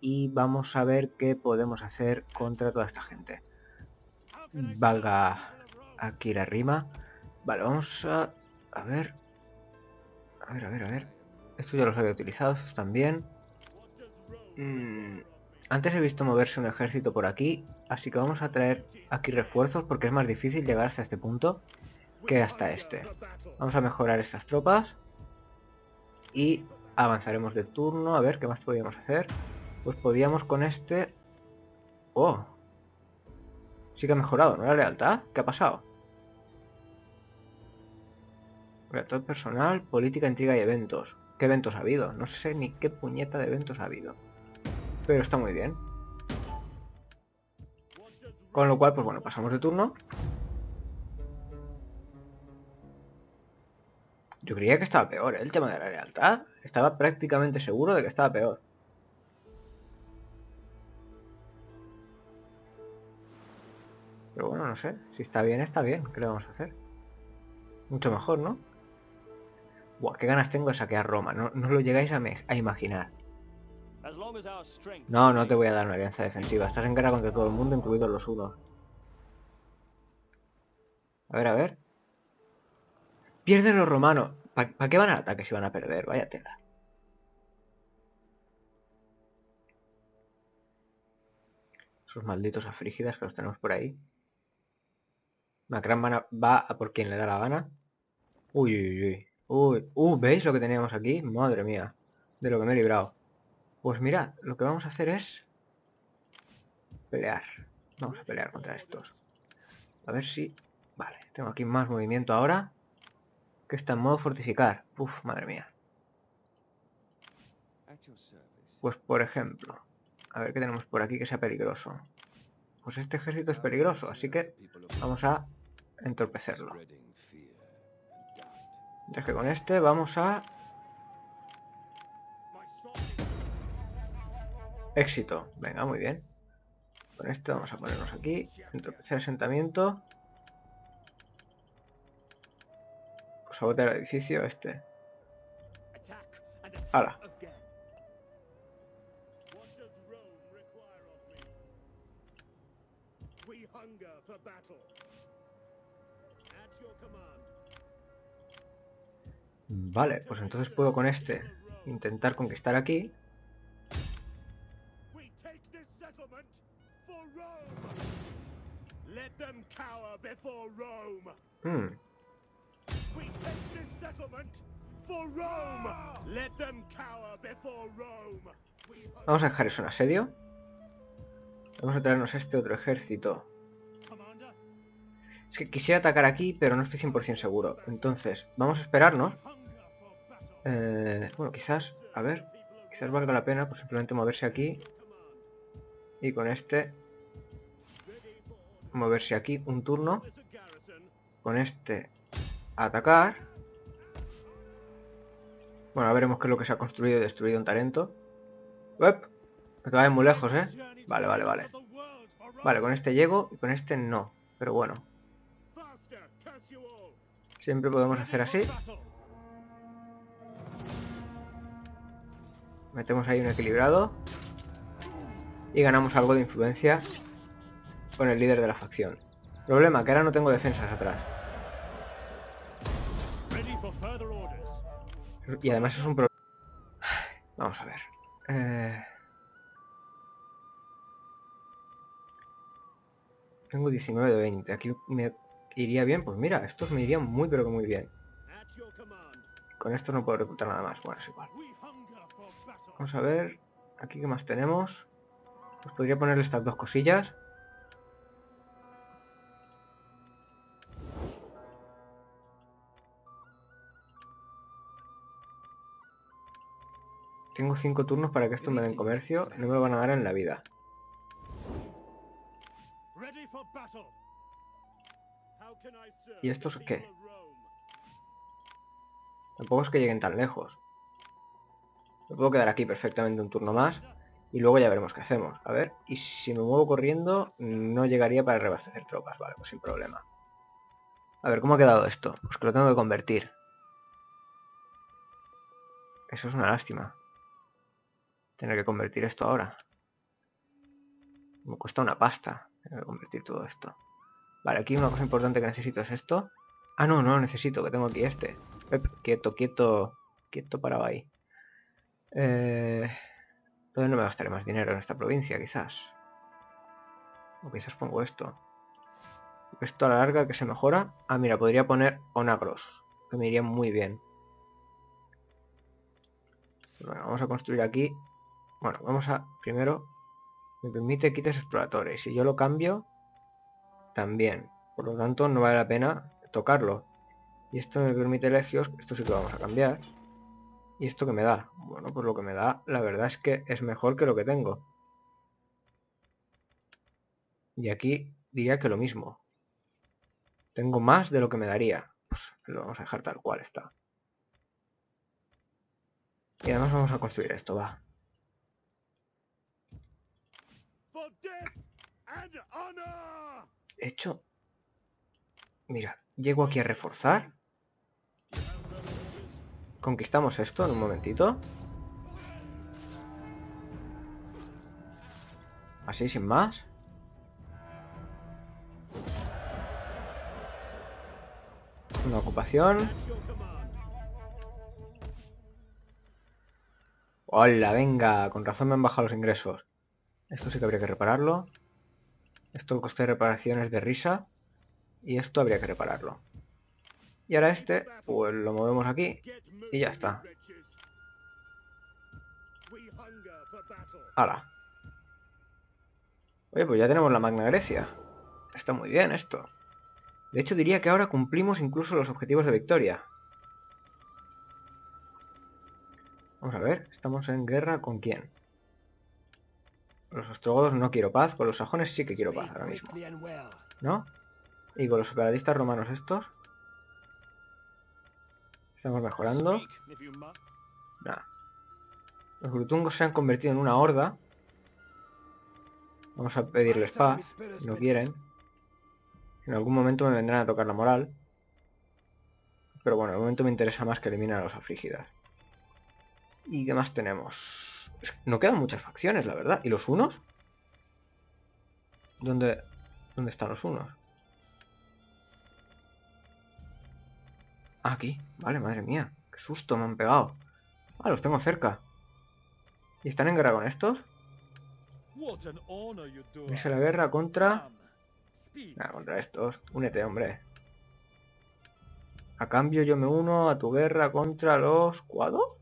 Y vamos a ver qué podemos hacer contra toda esta gente. Valga aquí la rima. Vale, vamos a... A ver... A ver, a ver, a ver. Estos ya los había utilizado, estos también. Mm, antes he visto moverse un ejército por aquí, así que vamos a traer aquí refuerzos porque es más difícil llegar hasta este punto que hasta este. Vamos a mejorar estas tropas y avanzaremos de turno. A ver, ¿qué más podíamos hacer? Pues podíamos con este... ¡Oh! Sí que ha mejorado, ¿no? La lealtad. ¿Qué ha pasado? Lealtad personal, política, intriga y eventos. ¿Qué eventos ha habido? No sé ni qué puñeta de eventos ha habido. Pero está muy bien. Con lo cual, pues bueno, pasamos de turno. Yo creía que estaba peor, ¿eh? el tema de la lealtad. Estaba prácticamente seguro de que estaba peor. Pero bueno, no sé. Si está bien, está bien. ¿Qué le vamos a hacer? Mucho mejor, ¿no? Buah, qué ganas tengo de saquear Roma. No, no lo llegáis a, a, imaginar. No, no te voy a dar una alianza defensiva. Estás en guerra contra todo el mundo, incluidos los unos. A ver, a ver. Pierden los romanos. ¿Para qué van al ataque si van a perder? Vaya tela. Esos malditos afrígidas que los tenemos por ahí. Macran va a por quien le da la gana. Uy, uy, uy. Uy, uh, ¿veis lo que teníamos aquí? Madre mía. De lo que me he librado. Pues mira, lo que vamos a hacer es... Pelear. Vamos a pelear contra estos. A ver si... Vale, tengo aquí más movimiento ahora que está en modo fortificar. Uf, madre mía. Pues por ejemplo, a ver qué tenemos por aquí que sea peligroso. Pues este ejército es peligroso, así que vamos a entorpecerlo. Mientras que con este vamos a... Éxito. Venga, muy bien. Con este vamos a ponernos aquí. Entorpecer asentamiento. Sabotear el edificio este. Vale, pues entonces puedo con este intentar conquistar aquí. Hmm. Vamos a dejar eso en asedio. Vamos a traernos este otro ejército. Es que quisiera atacar aquí, pero no estoy 100% seguro. Entonces, vamos a esperarnos. Eh, bueno, quizás, a ver, quizás valga la pena pues simplemente moverse aquí. Y con este, moverse aquí un turno. Con este, atacar. Bueno, veremos qué es lo que se ha construido y destruido en Tarento. ¡Uep! Me muy lejos, ¿eh? Vale, vale, vale. Vale, con este llego y con este no. Pero bueno. Siempre podemos hacer así. Metemos ahí un equilibrado. Y ganamos algo de influencia con el líder de la facción. Problema, que ahora no tengo defensas atrás. Y además es un problema... Vamos a ver. Eh, tengo 19 de 20. Aquí me iría bien. Pues mira, estos me irían muy pero que muy bien. Con esto no puedo reclutar nada más. Bueno, es igual. Vamos a ver. Aquí qué más tenemos. Pues podría ponerle estas dos cosillas. Tengo cinco turnos para que esto me den comercio. No me lo van a dar en la vida. ¿Y estos qué? Tampoco es que lleguen tan lejos. Me puedo quedar aquí perfectamente un turno más. Y luego ya veremos qué hacemos. A ver, y si me muevo corriendo, no llegaría para reabastecer tropas. Vale, pues sin problema. A ver, ¿cómo ha quedado esto? Pues que lo tengo que convertir. Eso es una lástima. Tener que convertir esto ahora. Me cuesta una pasta tener que convertir todo esto. Vale, aquí una cosa importante que necesito es esto. Ah, no, no necesito, que tengo aquí este. quieto, quieto, quieto parado ahí. Eh, no me gastaré más dinero en esta provincia, quizás. O quizás pongo esto. Esto a la larga que se mejora. Ah, mira, podría poner onagros. Que me iría muy bien. Bueno, vamos a construir aquí. Bueno, vamos a... Primero, me permite quites exploradores. Si yo lo cambio, también. Por lo tanto, no vale la pena tocarlo. Y esto me permite legios. Esto sí que vamos a cambiar. ¿Y esto que me da? Bueno, pues lo que me da, la verdad es que es mejor que lo que tengo. Y aquí diría que lo mismo. Tengo más de lo que me daría. Pues lo vamos a dejar tal cual está. Y además vamos a construir esto, va. Hecho. Mira, llego aquí a reforzar. Conquistamos esto en un momentito. Así, sin más. Una ocupación. Hola, venga. Con razón me han bajado los ingresos. Esto sí que habría que repararlo. Esto coste de reparación es de risa. Y esto habría que repararlo. Y ahora este, pues lo movemos aquí. Y ya está. ¡Hala! Oye, pues ya tenemos la Magna Grecia. Está muy bien esto. De hecho diría que ahora cumplimos incluso los objetivos de victoria. Vamos a ver, estamos en guerra con quién. Los ostrogodos no quiero paz, con los sajones sí que quiero paz ahora mismo. ¿No? Y con los separatistas romanos estos. Estamos mejorando. Los grutungos se han convertido en una horda. Vamos a pedirles paz. no quieren. En algún momento me vendrán a tocar la moral. Pero bueno, de momento me interesa más que eliminar a los afligidas. ¿Y qué más tenemos? No quedan muchas facciones, la verdad. ¿Y los unos? ¿Dónde, dónde están los unos? Aquí, vale, madre mía. Qué susto me han pegado. Ah, los tengo cerca. ¿Y están en guerra con estos? Es la guerra contra... Nada, contra estos. Únete, hombre. A cambio yo me uno a tu guerra contra los cuados.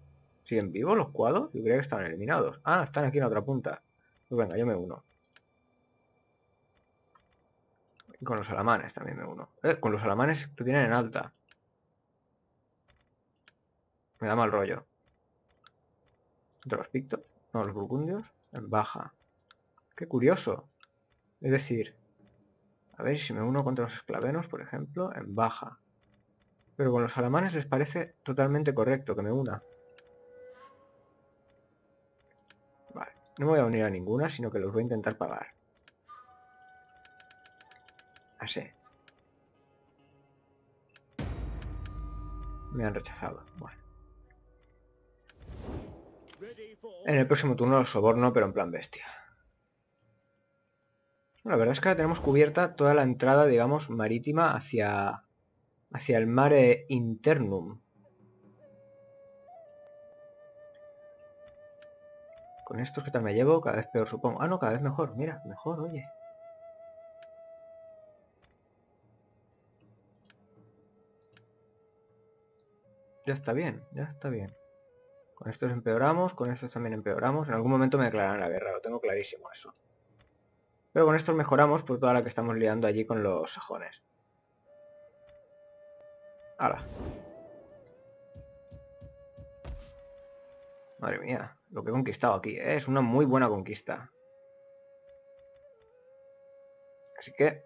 ¿Siguen vivos los cuados? Yo creía que estaban eliminados. Ah, están aquí en otra punta. Pues venga, yo me uno. Con los alamanes también me uno. Eh, con los alamanes lo tienen en alta. Me da mal rollo. ¿De los pictos? No, los burgundios. En baja. Qué curioso. Es decir, a ver si me uno contra los esclavenos, por ejemplo, en baja. Pero con los alamanes les parece totalmente correcto que me una. No me voy a unir a ninguna, sino que los voy a intentar pagar. Así. Me han rechazado. Bueno. En el próximo turno los soborno, pero en plan bestia. la verdad es que ahora tenemos cubierta toda la entrada, digamos, marítima hacia, hacia el mare internum. Estos que tal me llevo, cada vez peor supongo. Ah, no, cada vez mejor. Mira, mejor, oye. Ya está bien, ya está bien. Con estos empeoramos, con estos también empeoramos. En algún momento me declararán la guerra, lo tengo clarísimo eso. Pero con estos mejoramos por toda la que estamos liando allí con los sajones. ¡Hala! Madre mía, lo que he conquistado aquí. ¿eh? Es una muy buena conquista. Así que...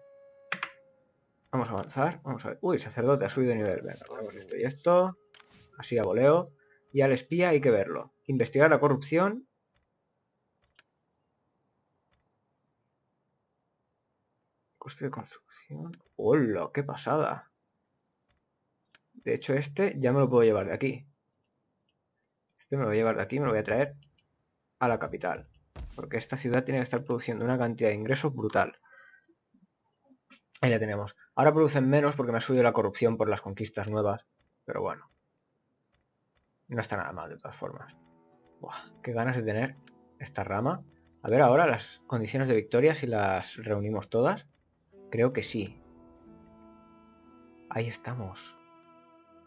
Vamos a avanzar. Vamos a ver. Uy, sacerdote ha subido de nivel. Venga, ponemos esto y esto. Así a voleo. Y al espía hay que verlo. Investigar la corrupción. Coste de construcción. ¡Hola! ¡Qué pasada! De hecho, este ya me lo puedo llevar de aquí. Este me lo voy a llevar de aquí, me lo voy a traer a la capital. Porque esta ciudad tiene que estar produciendo una cantidad de ingresos brutal. Ahí la tenemos. Ahora producen menos porque me ha subido la corrupción por las conquistas nuevas. Pero bueno. No está nada mal de todas formas. Qué ganas de tener esta rama. A ver ahora las condiciones de victoria si las reunimos todas. Creo que sí. Ahí estamos.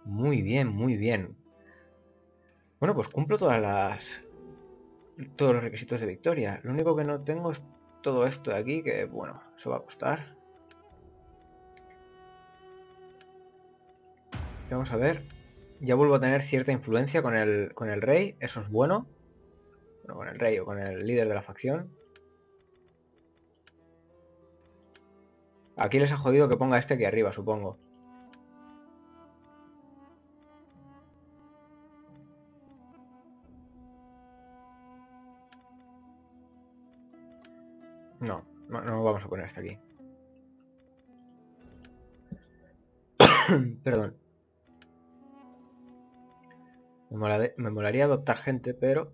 Muy bien, muy bien. Bueno, pues cumplo todas las... Todos los requisitos de victoria. Lo único que no tengo es todo esto de aquí, que bueno, eso va a costar. Vamos a ver. Ya vuelvo a tener cierta influencia con el, con el rey, eso es bueno. Bueno, con el rey o con el líder de la facción. Aquí les ha jodido que ponga este aquí arriba, supongo. No, no, vamos a poner este aquí. Perdón. Me, molaría adoptar gente, pero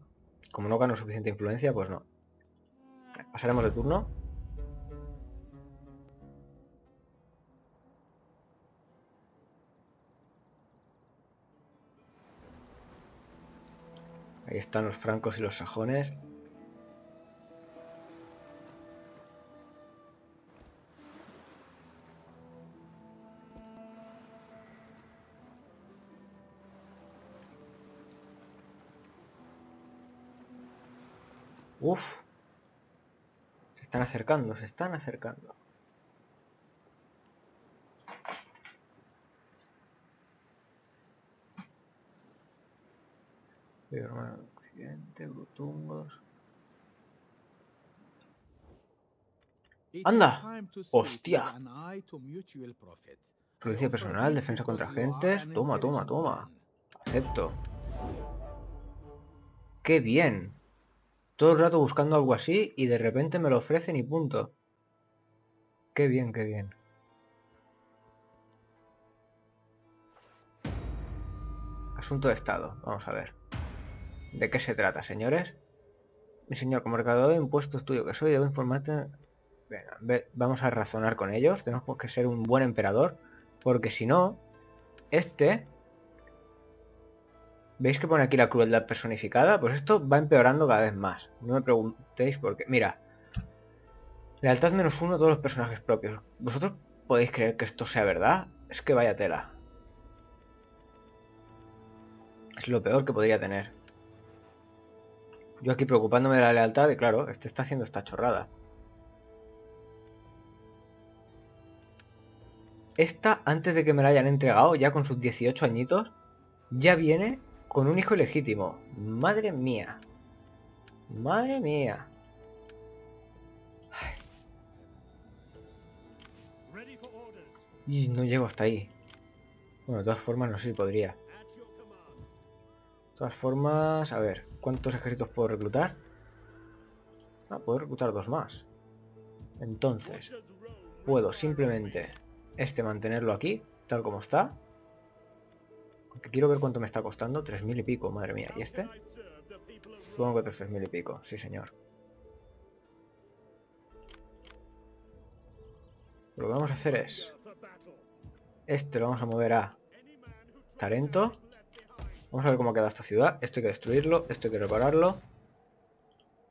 como no gano suficiente influencia, pues no. Pasaremos de turno. Ahí están los francos y los sajones. Uf. Se están acercando, se están acercando. Occidente, Brutungos. ¡Anda! ¡Hostia! Policía personal, defensa contra agentes. Toma, toma, toma. Acepto. ¡Qué bien! Todo el rato buscando algo así y de repente me lo ofrecen y punto. Qué bien, qué bien. Asunto de Estado. Vamos a ver. ¿De qué se trata, señores? Mi señor, como de impuestos tuyo que soy, debo informarte... Venga, vamos a razonar con ellos. Tenemos que ser un buen emperador. Porque si no, este ¿Veis que pone aquí la crueldad personificada? Pues esto va empeorando cada vez más. No me preguntéis por qué. Mira. Lealtad menos uno a todos los personajes propios. ¿Vosotros podéis creer que esto sea verdad? Es que vaya tela. Es lo peor que podría tener. Yo aquí preocupándome de la lealtad y claro, este está haciendo esta chorrada. Esta, antes de que me la hayan entregado, ya con sus 18 añitos, ya viene con un hijo legítimo. Madre mía. Madre mía. Y no llego hasta ahí. Bueno, de todas formas no sé si podría. De todas formas, a ver, ¿cuántos ejércitos puedo reclutar? Ah, puedo reclutar dos más. Entonces, puedo simplemente este mantenerlo aquí, tal como está. Quiero ver cuánto me está costando. 3.000 y pico, madre mía. ¿Y este? Supongo que otros 3.000 y pico. Sí, señor. Lo que vamos a hacer es... Este lo vamos a mover a... Tarento. Vamos a ver cómo queda esta ciudad. Esto hay que destruirlo. Esto hay que repararlo.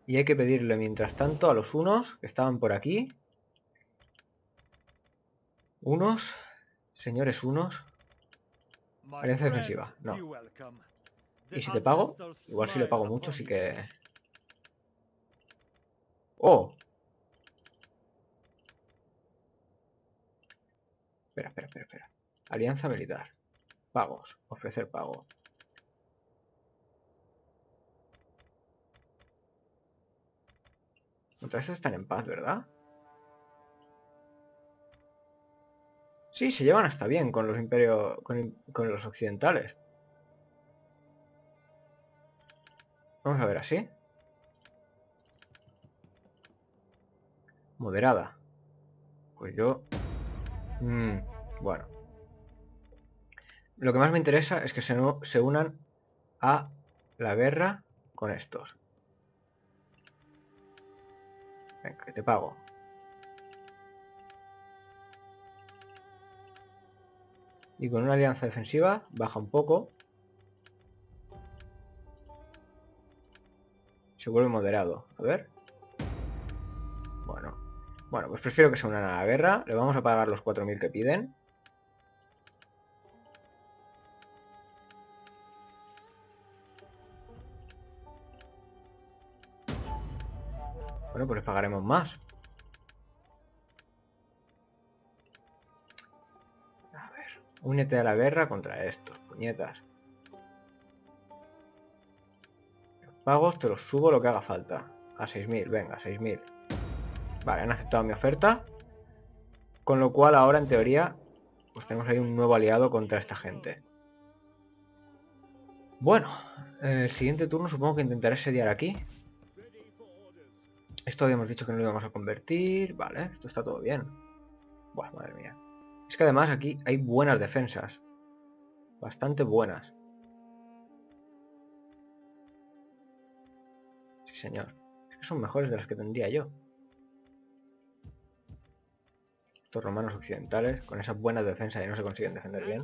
Y hay que pedirle mientras tanto a los unos que estaban por aquí. Unos. Señores unos. Alianza defensiva, no. ¿Y si te pago? Igual si le pago mucho sí que... ¡Oh! Espera, espera, espera, espera. Alianza militar. Pagos. Ofrecer pago. Eso están en paz, ¿verdad? Sí, se llevan hasta bien con los imperios, con, los occidentales. Vamos a ver así. Moderada. Pues yo... Mm, bueno. Lo que más me interesa es que se, se unan a la guerra con estos. Venga, que te pago. Y con una alianza defensiva baja un poco. Se vuelve moderado. A ver. Bueno. Bueno, pues prefiero que se unan a la guerra. Le vamos a pagar los 4.000 que piden. Bueno, pues les pagaremos más. Únete a la guerra contra estos, puñetas. Los pagos te los subo lo que haga falta. A 6.000, venga, 6.000. Vale, han aceptado mi oferta. Con lo cual ahora, en teoría, pues tenemos ahí un nuevo aliado contra esta gente. Bueno, el siguiente turno supongo que intentaré sediar aquí. Esto habíamos dicho que no lo íbamos a convertir. Vale, esto está todo bien. Buah, madre mía. Es que además aquí hay buenas defensas. Bastante buenas. Sí, señor. Es que son mejores de las que tendría yo. Estos romanos occidentales, con esas buenas defensas y no se consiguen defender bien.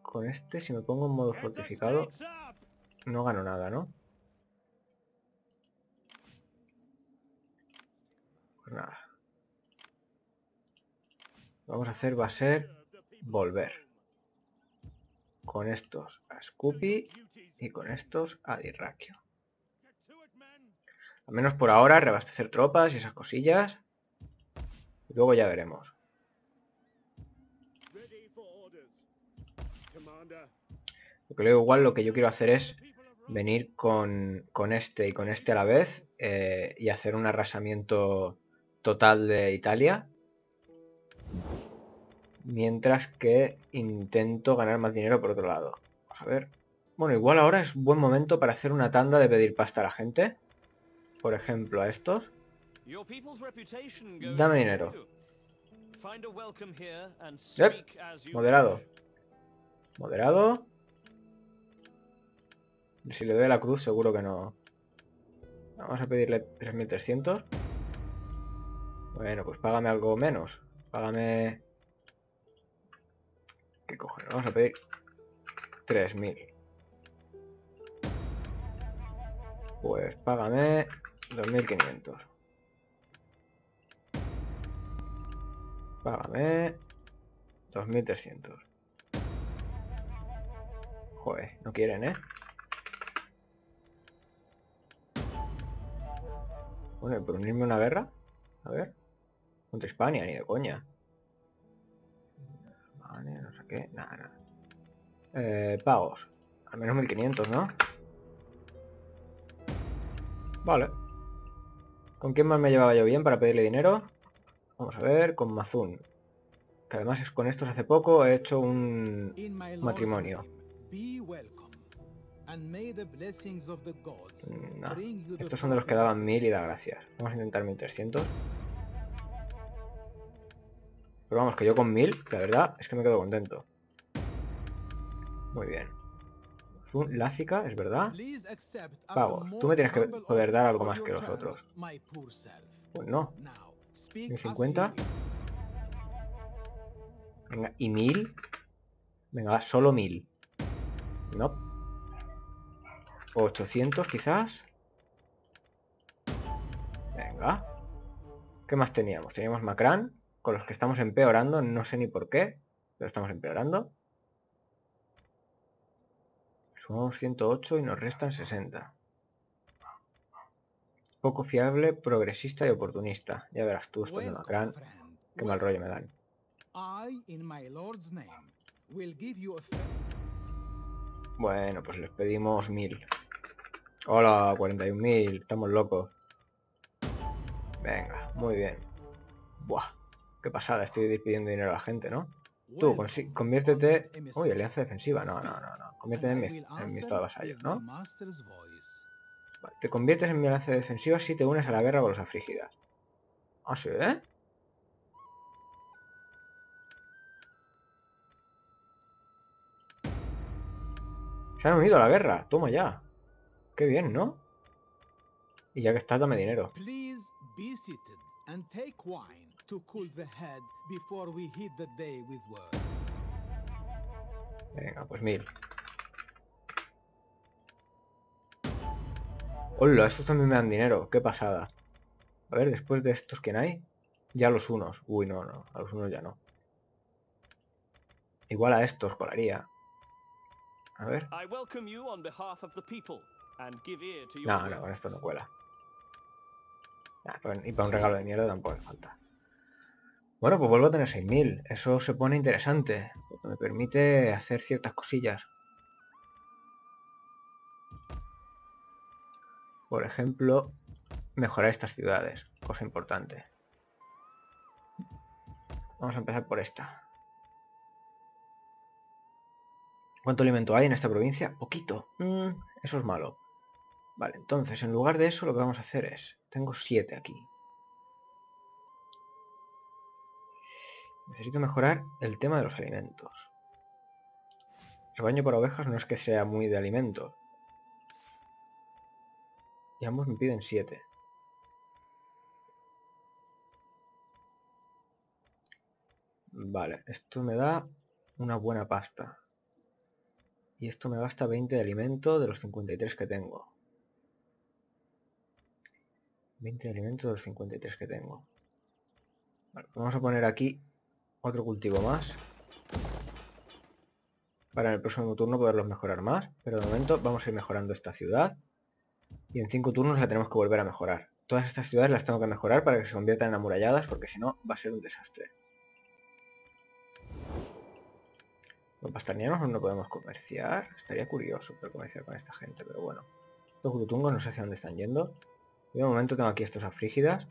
Con este, si me pongo en modo fortificado, no gano nada, ¿no? Pues nada. Vamos a hacer va a ser volver. Con estos a Scoopy y con estos a Dirraquio. Al menos por ahora reabastecer tropas y esas cosillas. Y luego ya veremos. Luego igual lo que yo quiero hacer es venir con, con este y con este a la vez eh, y hacer un arrasamiento total de Italia. Mientras que intento ganar más dinero por otro lado. Vamos a ver. Bueno, igual ahora es buen momento para hacer una tanda de pedir pasta a la gente. Por ejemplo, a estos. Dame dinero. Moderado. Moderado. Si le doy la cruz seguro que no. Vamos a pedirle 3.300. Bueno, pues págame algo menos. Págame... ¿Qué cojones? Vamos a pedir 3.000. Pues págame 2.500. Págame 2.300. Joder, no quieren, ¿eh? Bueno, ¿por unirme a una guerra? A ver. Contra Hispania, ni de coña. Vale, no sé qué. Nada, nada. Eh, pagos. Al menos 1500, ¿no? Vale. ¿Con quién más me llevaba yo bien para pedirle dinero? Vamos a ver, con Mazun. Que además es con estos hace poco he hecho un matrimonio. No. Estos son de los que daban mil y da gracias. Vamos a intentar 1300. Pero vamos, que yo con 1000, la verdad, es que me quedo contento. Muy bien. Lácica, es verdad. Pago. Tú me tienes que poder dar algo más que los otros. Pues no. 1050. Venga, ¿y 1000? Venga, solo 1000. No. 800 quizás. Venga. ¿Qué más teníamos? Teníamos Macran con los que estamos empeorando, no sé ni por qué, pero estamos empeorando. Sumamos 108 y nos restan 60. Poco fiable, progresista y oportunista. Ya verás tú, esto de Macran. Qué mal rollo me dan. Bueno, pues les pedimos mil. Hola, 41.000, estamos locos. Venga, muy bien. Buah. Qué pasada, estoy despidiendo dinero a la gente, ¿no? Tú, conviértete... Uy, alianza defensiva. No, no, no, no. Conviértete en mi, en mi estado de vasallo, ¿no? te conviertes en mi alianza defensiva si te unes a la guerra con los afligidas. ¿Ah, sí, eh? Se han unido a la guerra. Toma ya. Qué bien, ¿no? Y ya que está, dame dinero. Please be seated and take wine to cool the head before we hit the day with work. Venga, pues mil. Hola, estos también me dan dinero. Qué pasada. A ver, después de estos, ¿quién hay? Ya los unos. Uy, no, no. A los unos ya no. Igual a estos colaría. A ver. No, no, con esto no cuela. Nah, y para un regalo de mierda tampoco hace falta. Bueno, pues vuelvo a tener 6.000. Eso se pone interesante. Me permite hacer ciertas cosillas. Por ejemplo, mejorar estas ciudades. Cosa importante. Vamos a empezar por esta. ¿Cuánto alimento hay en esta provincia? Poquito. Mm, eso es malo. Vale, entonces en lugar de eso lo que vamos a hacer es... Tengo 7 aquí. Necesito mejorar el tema de los alimentos. El baño para ovejas no es que sea muy de alimentos. Y ambos me piden 7. Vale, esto me da una buena pasta. Y esto me gasta 20 de alimento de los 53 que tengo. 20 de alimento de los 53 que tengo. Vale, vamos a poner aquí otro cultivo más. Para en el próximo turno poderlos mejorar más. Pero de momento vamos a ir mejorando esta ciudad. Y en 5 turnos la tenemos que volver a mejorar. Todas estas ciudades las tengo que mejorar para que se conviertan en amuralladas porque si no va a ser un desastre. Los bastarnianos no podemos comerciar. Estaría curioso poder comerciar con esta gente, pero bueno. Los grutungos no sé hacia dónde están yendo. Yo de momento tengo aquí estos afrígidas.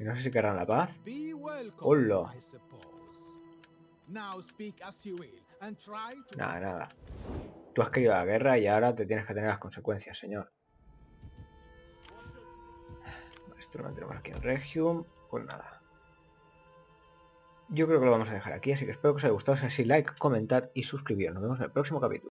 Y no sé si querrán la paz. Hola. Nada, nada. Tú has querido la guerra y ahora te tienes que tener las consecuencias, señor. Esto lo mantenemos aquí en Regium. Pues nada. Yo creo que lo vamos a dejar aquí, así que espero que os haya gustado. Si así, like, comentad y suscribiros. Nos vemos en el próximo capítulo.